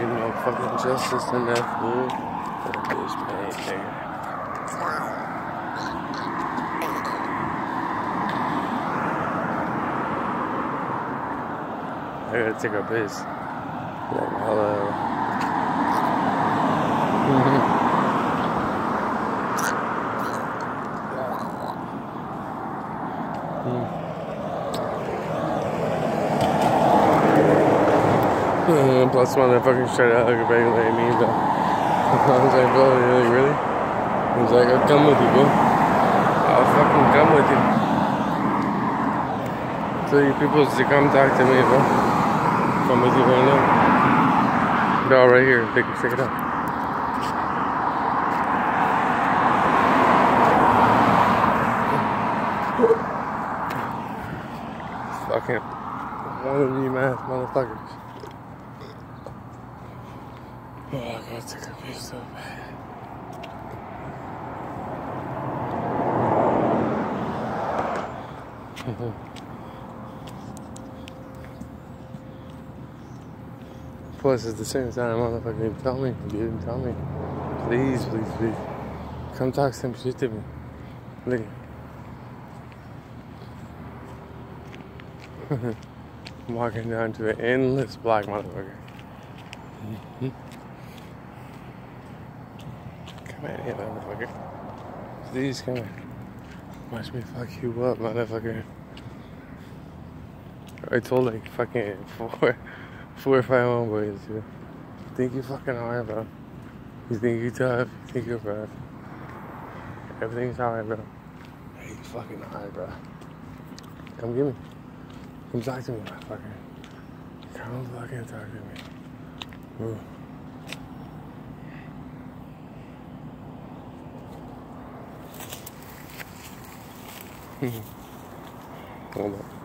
Injustice in that fool. That bitch nigga. I gotta take a piss. Like, hello. Mm, Plus, motherfucker straight out like a regulate me, though. I was like, bro, you're like, really? He was like, I'll come with you, bro. I'll fucking come with you. Tell you people to come talk to me, bro. Come with you right now. They're all right here. Take, check it out. Fucking one of you mad motherfuckers. Oh, I take a piss so bad. Plus, at the same time, motherfucker didn't tell me. You didn't tell me. Please, please, please. Come talk some shit to me. Look. I'm walking down to an endless black motherfucker. Come here, motherfucker. Please come in. Watch me fuck you up, motherfucker. I told like fucking four, four or five homeboys, dude. You think you fucking hard, bro. You think you tough. You think you're rough. Everything's hard, bro. Hey, you fucking hard, bro. Come get me. Come talk to me, motherfucker. Come fucking talk to me. Ooh. 嘿嘿，懂？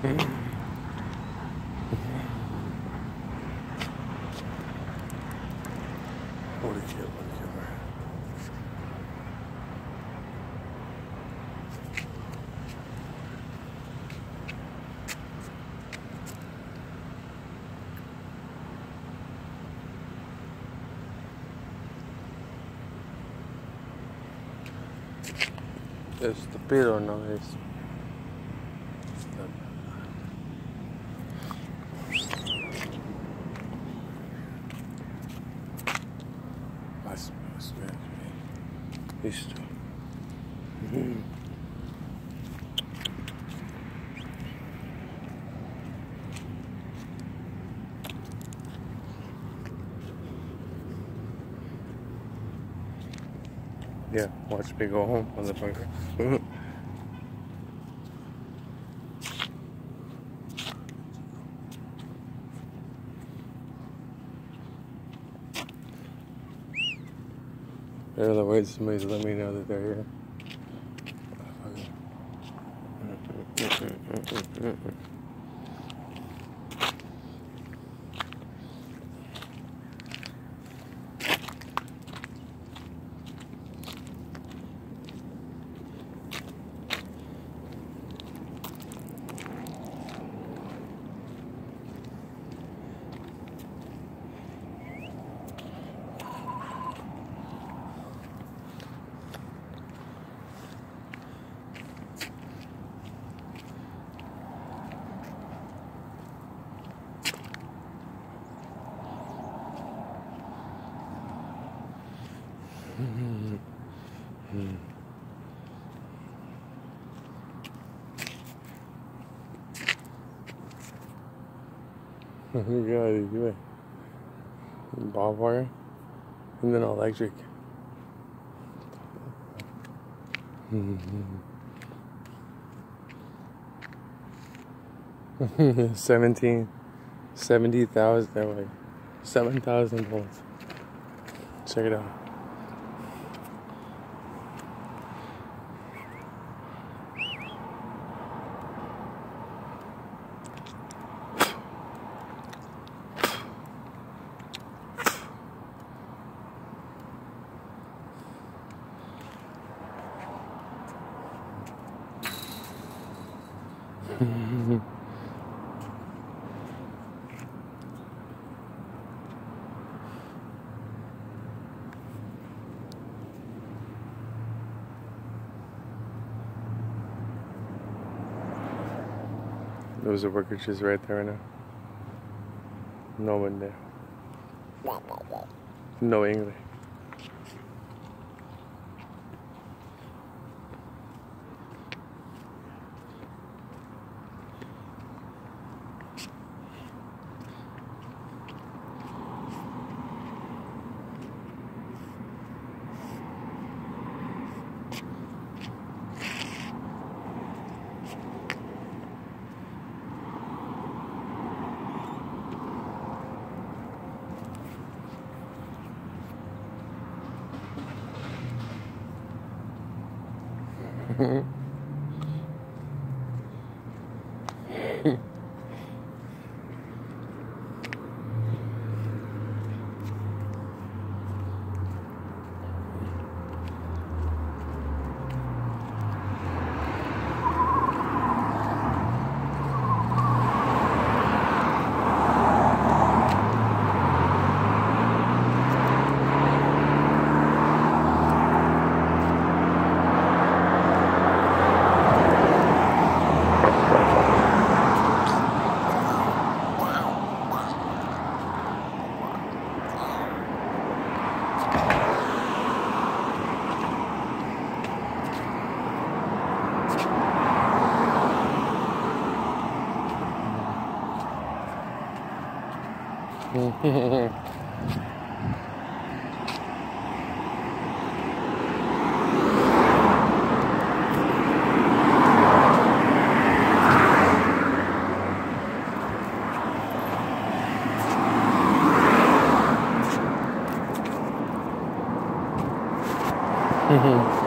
Holy kid, holy killer. Estúpido, ¿no? Es Listo. Mm-hmm. Yeah, watch me go home, motherfucker. Mm-hmm. They're the way somebody's let me know that they're here. Mm-hmm, yeah, they do it. Wire and then electric. Mm-hmm. Seventeen, seventy thousand, seven thousand volts. Check it out. Those are workers just right there right now. No one there. No English. Mm-hmm. Mm-hmm.